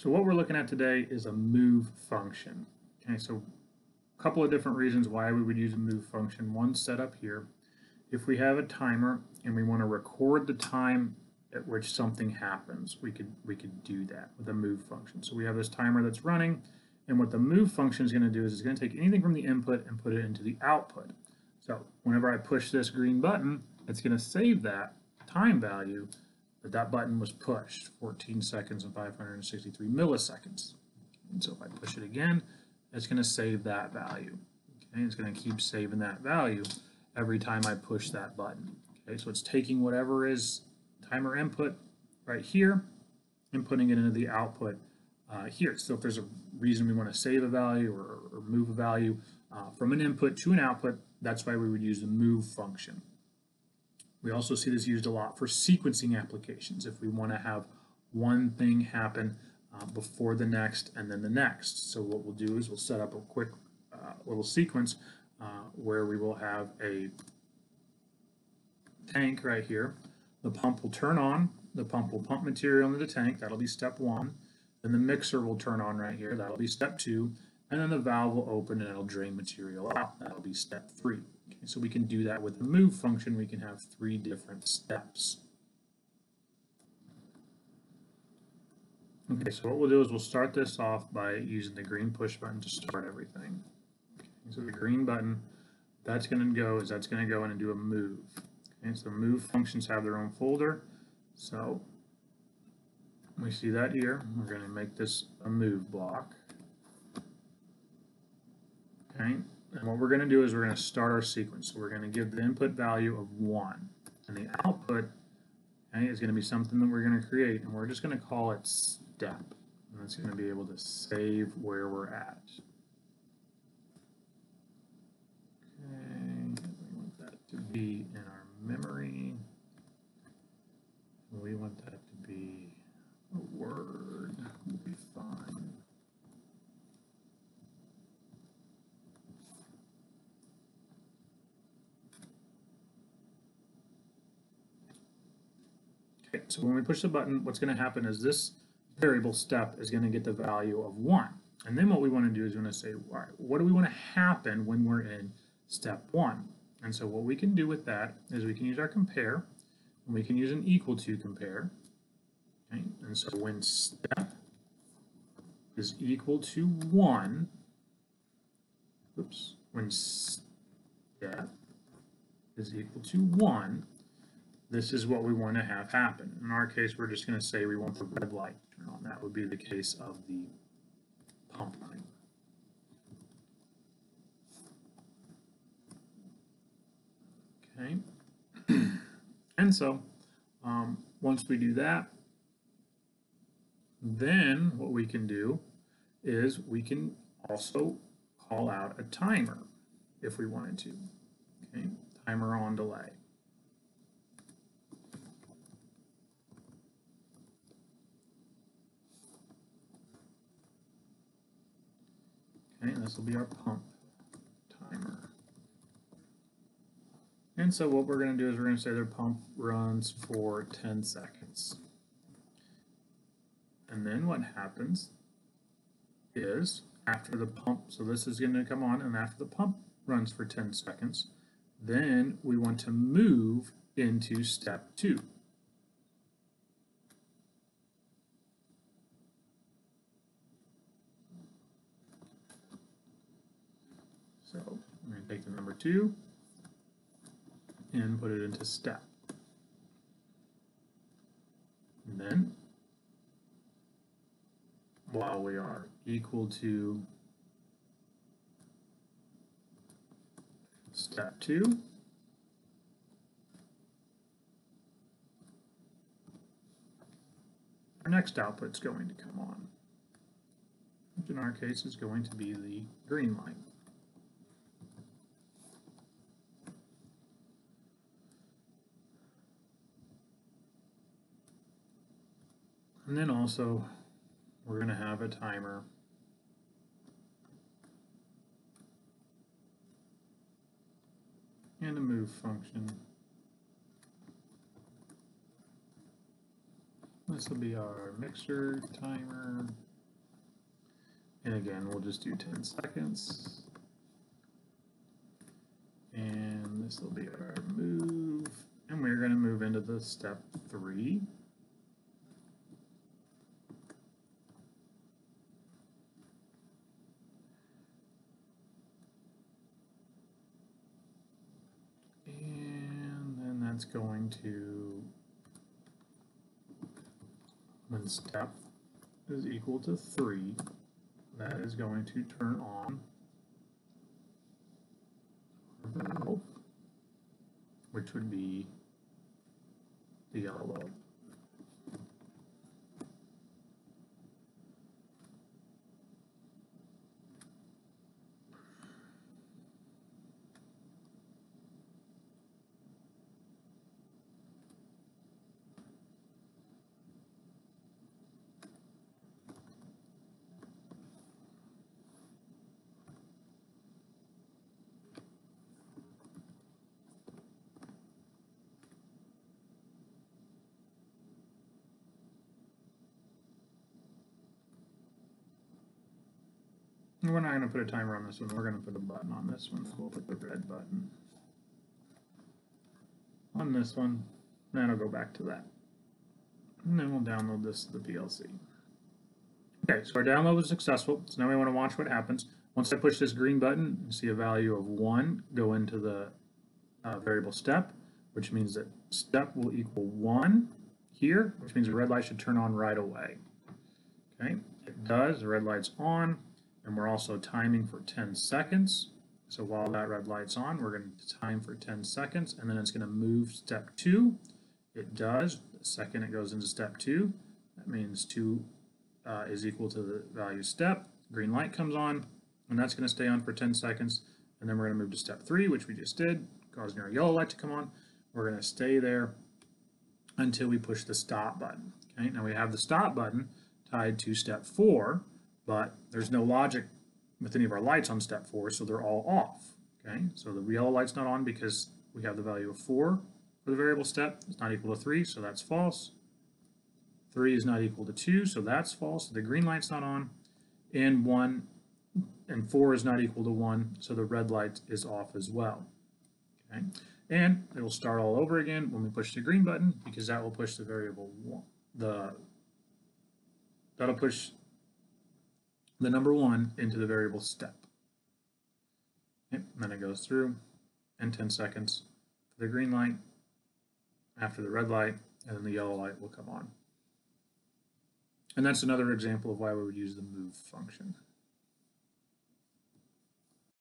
So what we're looking at today is a move function. Okay, so a couple of different reasons why we would use a move function. One set up here. If we have a timer and we want to record the time at which something happens, we could we could do that with a move function. So we have this timer that's running, and what the move function is going to do is it's going to take anything from the input and put it into the output. So whenever I push this green button, it's going to save that time value that that button was pushed, 14 seconds and 563 milliseconds. And so if I push it again, it's going to save that value. Okay, it's going to keep saving that value every time I push that button. Okay, so it's taking whatever is timer input right here and putting it into the output uh, here. So if there's a reason we want to save a value or, or move a value uh, from an input to an output, that's why we would use the move function. We also see this used a lot for sequencing applications. If we want to have one thing happen uh, before the next and then the next. So what we'll do is we'll set up a quick uh, little sequence uh, where we will have a tank right here. The pump will turn on. The pump will pump material into the tank. That'll be step one. Then the mixer will turn on right here. That'll be step two. And then the valve will open and it'll drain material out. That'll be step three. So we can do that with the move function. We can have three different steps. Okay, so what we'll do is we'll start this off by using the green push button to start everything. Okay, so the green button, that's going to go is that's going to go in and do a move. Okay, so move functions have their own folder. So we see that here. We're going to make this a move block. Okay, and what we're going to do is we're going to start our sequence. So we're going to give the input value of 1. And the output okay, is going to be something that we're going to create. And we're just going to call it step. And it's going to be able to save where we're at. Okay, we want that to be in our memory. We want that to be a word. Will be fine. Okay, so when we push the button, what's going to happen is this variable step is going to get the value of 1. And then what we want to do is we want to say, all right, what do we want to happen when we're in step 1? And so what we can do with that is we can use our compare, and we can use an equal to compare. Okay? And so when step is equal to 1, oops, when step is equal to 1, this is what we want to have happen. In our case, we're just going to say we want the red light to turn on. That would be the case of the pump running. Okay. and so um, once we do that, then what we can do is we can also call out a timer if we wanted to. Okay, timer on delay. Okay, this will be our pump timer. And so what we're going to do is we're going to say their pump runs for 10 seconds. And then what happens is after the pump, so this is going to come on, and after the pump runs for 10 seconds, then we want to move into step two. So I'm going to take the number two and put it into step. And then while we are equal to step two, our next output is going to come on, which in our case is going to be the green light. And then also, we're going to have a timer. And a move function. This will be our mixer timer. And again, we'll just do 10 seconds. And this will be our move. And we're going to move into the step three. That's going to, when step is equal to three, that is going to turn on. Valve, which would be the yellow We're not going to put a timer on this one. We're going to put a button on this one. We'll put the red button on this one. Then I'll go back to that. And then we'll download this to the PLC. Okay, so our download was successful. So now we want to watch what happens. Once I push this green button, you see a value of 1 go into the uh, variable step, which means that step will equal 1 here, which means the red light should turn on right away. Okay, it does. The red light's on. And we're also timing for 10 seconds. So while that red light's on, we're going to time for 10 seconds, and then it's going to move step 2. It does. The second it goes into step 2, that means 2 uh, is equal to the value step. Green light comes on, and that's going to stay on for 10 seconds. And then we're going to move to step 3, which we just did, causing our yellow light to come on. We're going to stay there until we push the stop button. Okay, now we have the stop button tied to step 4, but there's no logic with any of our lights on step four, so they're all off. Okay, so the yellow light's not on because we have the value of four for the variable step. It's not equal to three, so that's false. Three is not equal to two, so that's false. The green light's not on. And one and four is not equal to one, so the red light is off as well. Okay, and it will start all over again when we push the green button because that will push the variable one, the that'll push the number one into the variable step. Okay, and then it goes through and 10 seconds for the green light, after the red light, and then the yellow light will come on. And that's another example of why we would use the move function.